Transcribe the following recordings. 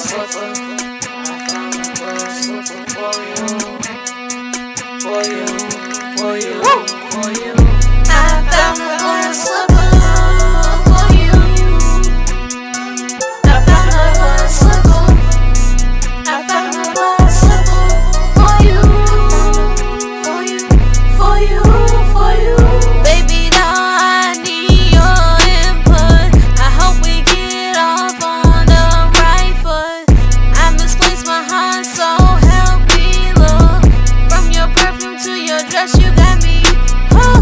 Slipper. I dress, you got me. Huh.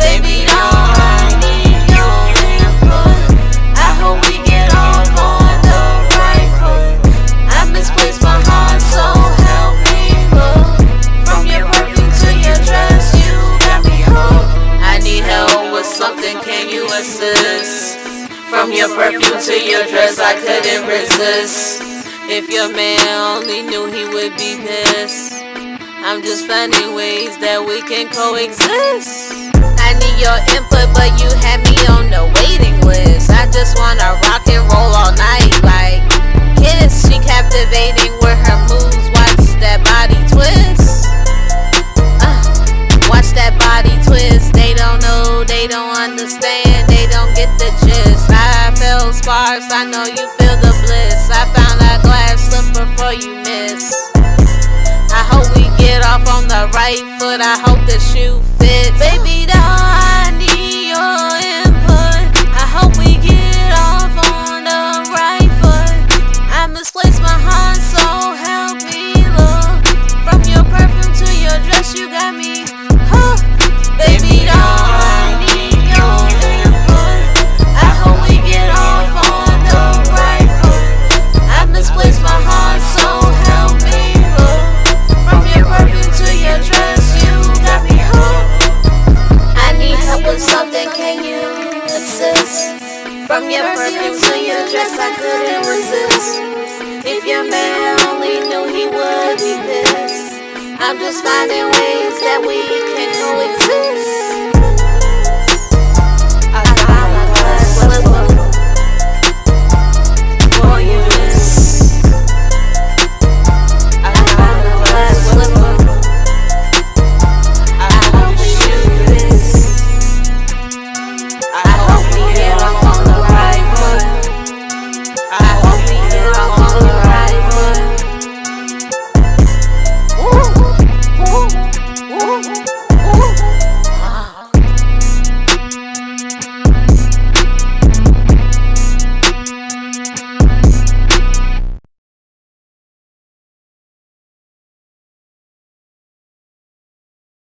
Baby, doll, I need your input. I hope we get off on the right foot. I misplaced my heart, so help me look. From your perfume to your dress, you got me hooked. I need help with something, can you assist? From your perfume to your dress, I couldn't resist. If your man only knew, he would be pissed. I'm just finding ways that we can coexist. I need your input, but you had me on the waiting list. I just wanna rock and roll all night, like Kiss. She captivating with her moves. Watch that body twist. Uh, watch that body twist. They don't know, they don't understand, they don't get the gist. I feel sparks, I know you feel off on the right foot. I hope the shoe fits. Baby doll, your perfume to your dress, I couldn't resist. If your man only knew, he would be pissed. I'm just finding ways that we can coexist.